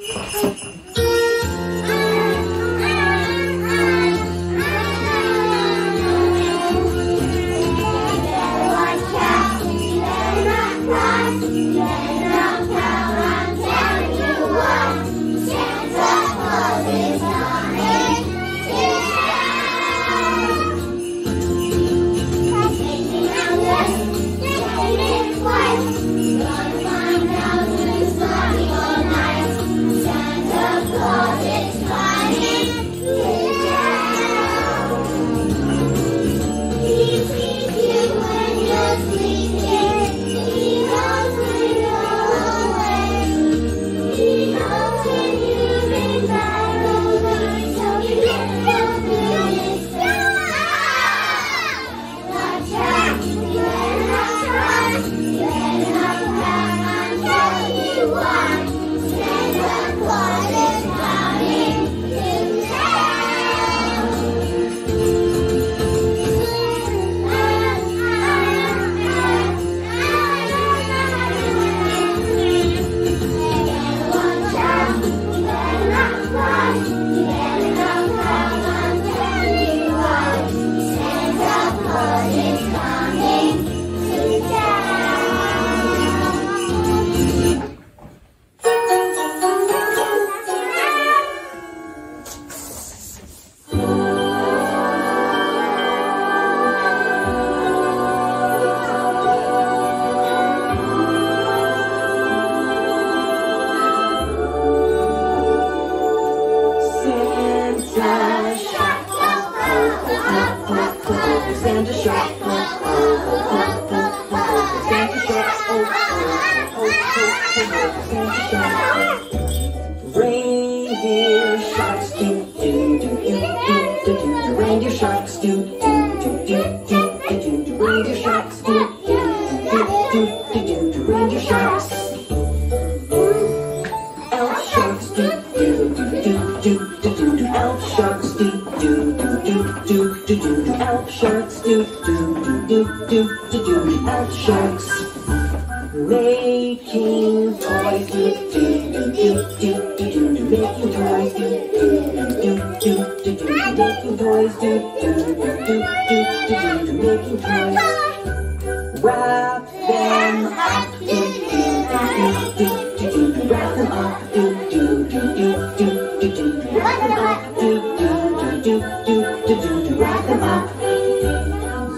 すいません。Santa Shark. Oh, oh, oh, oh, oh, Santa Shark. Oh, oh, oh, oh, Santa Shark. Reindeer sharks do do do do do do do. Reindeer sharks do do do do do do. Reindeer sharks do do do do do do. Reindeer sharks. Do do. Elf sharks do do do do do do do do. Elf sharks do do do do do do do. Elf sharks making toys do do do do do do do do making toys do do do do do do do making toys do do do do do do do making toys wrap them up do do do do do do do do wrap them up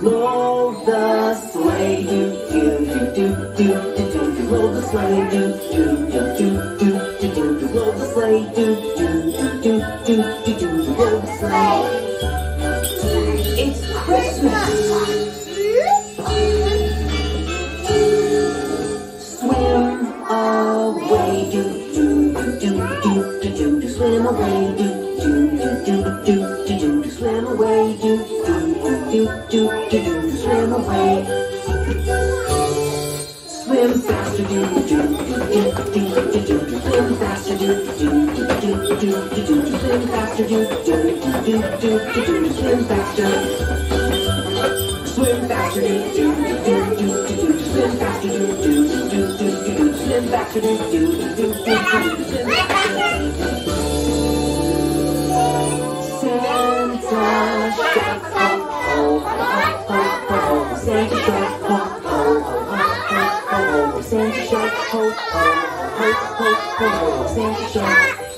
Roll the sleigh, do do do do do do do do. Roll the sleigh, do do do do do do do do. Roll the sleigh, do do do do do do do do. Roll the sleigh. It's Christmas. Swim away, do do do do do do do. Swim away, do do do do do do do. Swim away, do do do do do do do. Swim away. Swim faster, do do do do do do do do. Swim faster, do do do do do do do. Swim faster, do do do do do do. Swim faster. Swim faster, do do do do do do. Swim faster, do do do do do do. Swim faster, do do do do do. Swim faster. hope, hope, hope, sunshine.